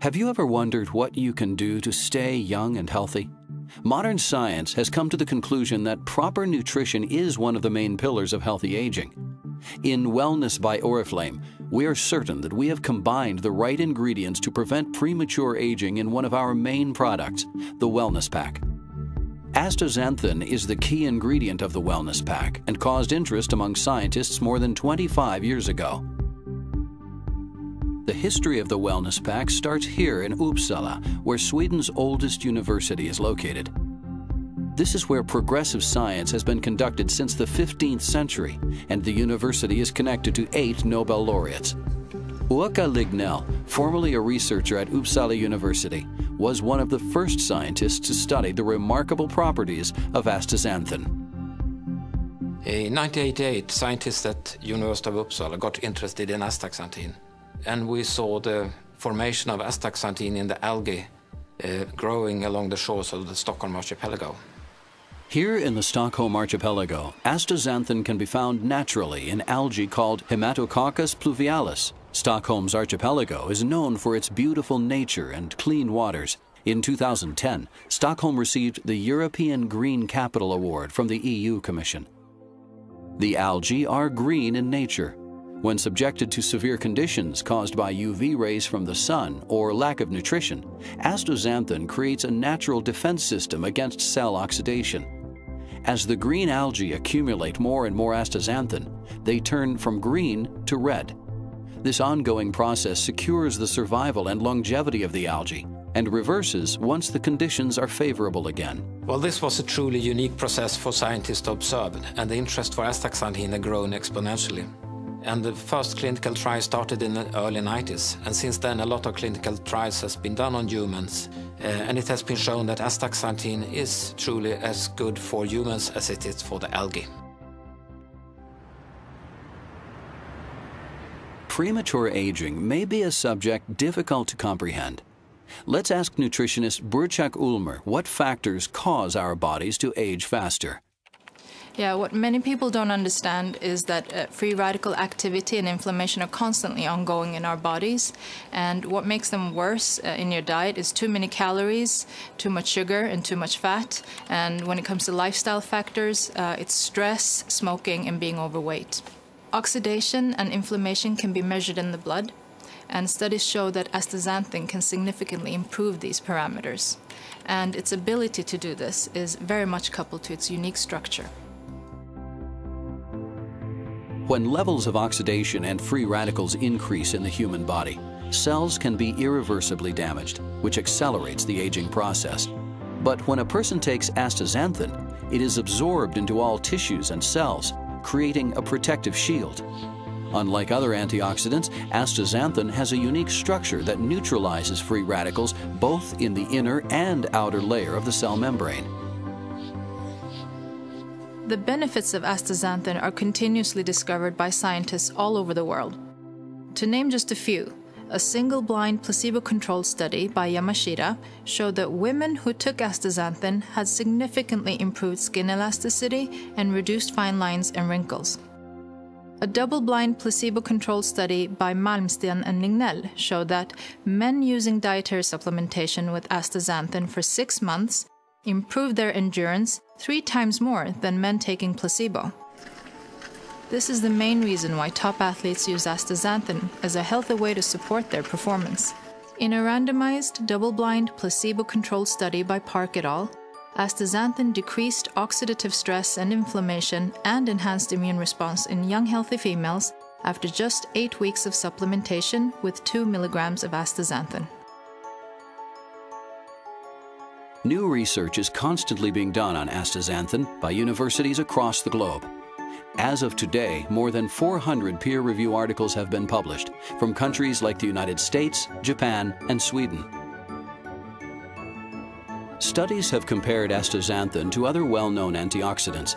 Have you ever wondered what you can do to stay young and healthy? Modern science has come to the conclusion that proper nutrition is one of the main pillars of healthy aging. In Wellness by Oriflame, we are certain that we have combined the right ingredients to prevent premature aging in one of our main products, the Wellness Pack. Astaxanthin is the key ingredient of the Wellness Pack and caused interest among scientists more than 25 years ago. The history of the Wellness Pack starts here in Uppsala, where Sweden's oldest university is located. This is where progressive science has been conducted since the 15th century, and the university is connected to eight Nobel laureates. Åke Lignell, formerly a researcher at Uppsala University, was one of the first scientists to study the remarkable properties of astaxanthin. In 1988, scientists at University of Uppsala got interested in astaxanthin and we saw the formation of astaxanthin in the algae uh, growing along the shores of the Stockholm archipelago. Here in the Stockholm archipelago, astaxanthin can be found naturally in algae called Haematococcus pluvialis. Stockholm's archipelago is known for its beautiful nature and clean waters. In 2010, Stockholm received the European Green Capital Award from the EU Commission. The algae are green in nature, when subjected to severe conditions caused by UV rays from the sun or lack of nutrition, astaxanthin creates a natural defense system against cell oxidation. As the green algae accumulate more and more astaxanthin, they turn from green to red. This ongoing process secures the survival and longevity of the algae and reverses once the conditions are favorable again. Well, this was a truly unique process for scientists to observe, and the interest for astaxanthin has grown exponentially. And the first clinical trial started in the early 90s. And since then, a lot of clinical trials has been done on humans. Uh, and it has been shown that astaxanthin is truly as good for humans as it is for the algae. Premature aging may be a subject difficult to comprehend. Let's ask nutritionist Burçak Ulmer what factors cause our bodies to age faster. Yeah, what many people don't understand is that uh, free radical activity and inflammation are constantly ongoing in our bodies. And what makes them worse uh, in your diet is too many calories, too much sugar, and too much fat. And when it comes to lifestyle factors, uh, it's stress, smoking, and being overweight. Oxidation and inflammation can be measured in the blood. And studies show that astaxanthin can significantly improve these parameters. And its ability to do this is very much coupled to its unique structure. When levels of oxidation and free radicals increase in the human body, cells can be irreversibly damaged, which accelerates the aging process. But when a person takes astaxanthin, it is absorbed into all tissues and cells, creating a protective shield. Unlike other antioxidants, astaxanthin has a unique structure that neutralizes free radicals both in the inner and outer layer of the cell membrane. The benefits of astaxanthin are continuously discovered by scientists all over the world. To name just a few, a single blind placebo controlled study by Yamashita showed that women who took astaxanthin had significantly improved skin elasticity and reduced fine lines and wrinkles. A double blind placebo controlled study by Malmsten and Lignell showed that men using dietary supplementation with astaxanthin for six months improved their endurance three times more than men taking placebo. This is the main reason why top athletes use astaxanthin as a healthy way to support their performance. In a randomized, double blind, placebo controlled study by Park et al., astaxanthin decreased oxidative stress and inflammation and enhanced immune response in young healthy females after just eight weeks of supplementation with 2 milligrams of astaxanthin. New research is constantly being done on astaxanthin by universities across the globe. As of today, more than 400 peer review articles have been published from countries like the United States, Japan, and Sweden. Studies have compared astaxanthin to other well-known antioxidants.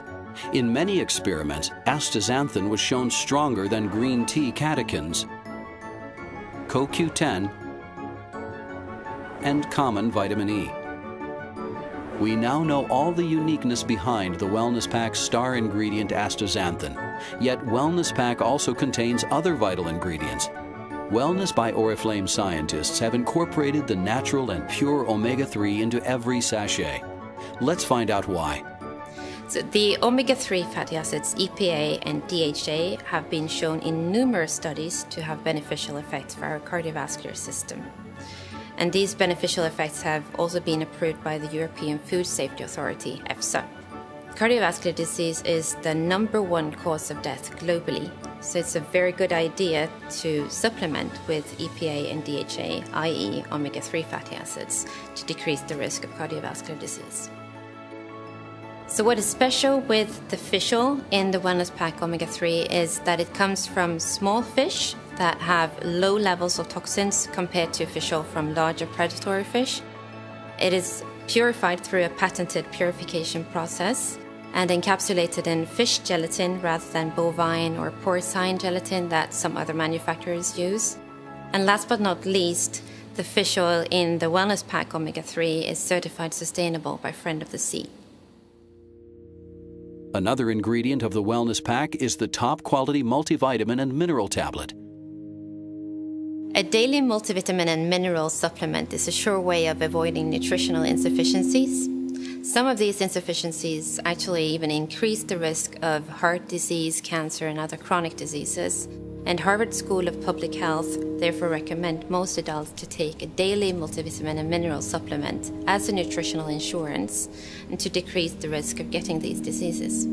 In many experiments, astaxanthin was shown stronger than green tea catechins, CoQ10, and common vitamin E. We now know all the uniqueness behind the Wellness Pack's star ingredient astaxanthin. Yet Wellness Pack also contains other vital ingredients. Wellness by Oriflame scientists have incorporated the natural and pure omega 3 into every sachet. Let's find out why. So the omega-3 fatty acids EPA and DHA have been shown in numerous studies to have beneficial effects for our cardiovascular system. And these beneficial effects have also been approved by the European Food Safety Authority, EFSA. Cardiovascular disease is the number one cause of death globally, so it's a very good idea to supplement with EPA and DHA, i.e., omega 3 fatty acids, to decrease the risk of cardiovascular disease. So, what is special with the fish oil in the Wellness Pack Omega 3 is that it comes from small fish that have low levels of toxins compared to fish oil from larger predatory fish. It is purified through a patented purification process and encapsulated in fish gelatin rather than bovine or porcine gelatin that some other manufacturers use. And last but not least, the fish oil in the Wellness Pack Omega 3 is certified sustainable by Friend of the Sea. Another ingredient of the Wellness Pack is the top quality multivitamin and mineral tablet. A daily multivitamin and mineral supplement is a sure way of avoiding nutritional insufficiencies. Some of these insufficiencies actually even increase the risk of heart disease, cancer, and other chronic diseases. And Harvard School of Public Health therefore recommend most adults to take a daily multivitamin and mineral supplement as a nutritional insurance and to decrease the risk of getting these diseases.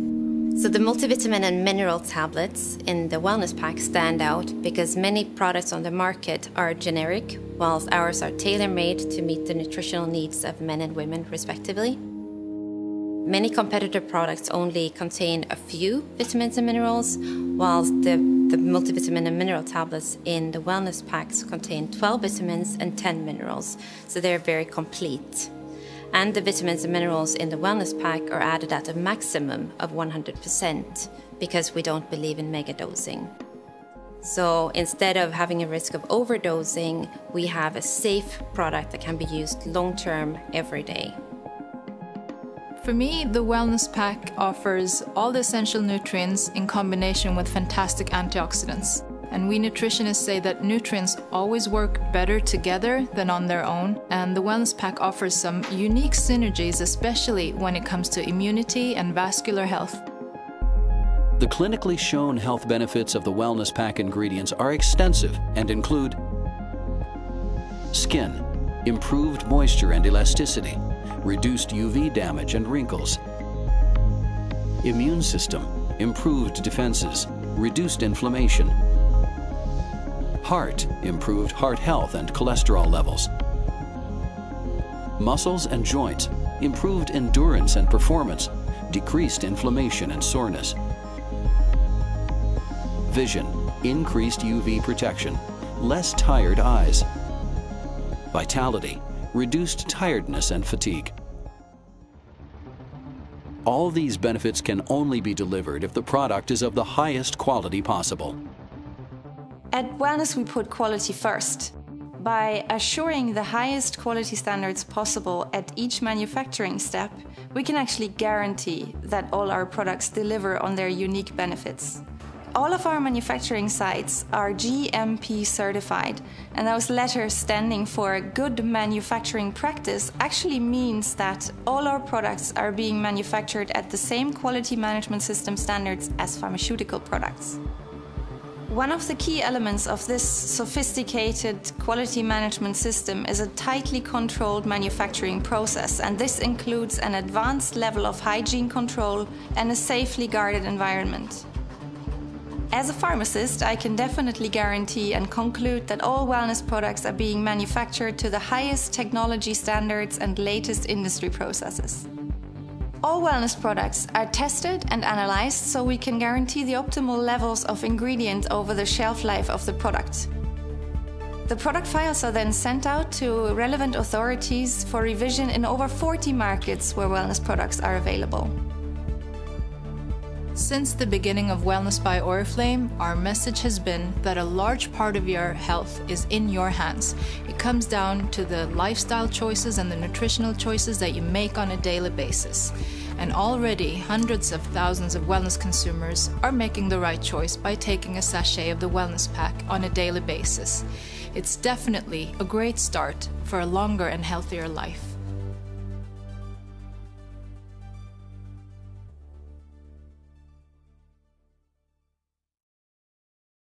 So the multivitamin and mineral tablets in the wellness pack stand out because many products on the market are generic, whilst ours are tailor-made to meet the nutritional needs of men and women respectively. Many competitor products only contain a few vitamins and minerals, whilst the, the multivitamin and mineral tablets in the wellness packs contain 12 vitamins and 10 minerals, so they're very complete. And the vitamins and minerals in the wellness pack are added at a maximum of 100% because we don't believe in mega dosing. So instead of having a risk of overdosing, we have a safe product that can be used long term every day. For me, the Wellness Pack offers all the essential nutrients in combination with fantastic antioxidants. And we nutritionists say that nutrients always work better together than on their own, and the Wellness Pack offers some unique synergies, especially when it comes to immunity and vascular health. The clinically shown health benefits of the Wellness Pack ingredients are extensive and include skin, improved moisture and elasticity, reduced UV damage and wrinkles. Immune system, improved defenses, reduced inflammation. Heart, improved heart health and cholesterol levels. Muscles and joints, improved endurance and performance, decreased inflammation and soreness. Vision, increased UV protection, less tired eyes. Vitality, reduced tiredness and fatigue. All these benefits can only be delivered if the product is of the highest quality possible. At Wellness, we put quality first. By assuring the highest quality standards possible at each manufacturing step, we can actually guarantee that all our products deliver on their unique benefits. All of our manufacturing sites are GMP certified, and those letters standing for good manufacturing practice actually means that all our products are being manufactured at the same quality management system standards as pharmaceutical products. One of the key elements of this sophisticated quality management system is a tightly controlled manufacturing process, and this includes an advanced level of hygiene control and a safely guarded environment. As a pharmacist, I can definitely guarantee and conclude that all wellness products are being manufactured to the highest technology standards and latest industry processes. All wellness products are tested and analyzed so we can guarantee the optimal levels of ingredient over the shelf life of the product. The product files are then sent out to relevant authorities for revision in over 40 markets where wellness products are available. Since the beginning of Wellness by Oriflame, our message has been that a large part of your health is in your hands. It comes down to the lifestyle choices and the nutritional choices that you make on a daily basis. and already hundreds of thousands of wellness consumers are making the right choice by taking a sachet of the wellness pack on a daily basis. It's definitely a great start for a longer and healthier life.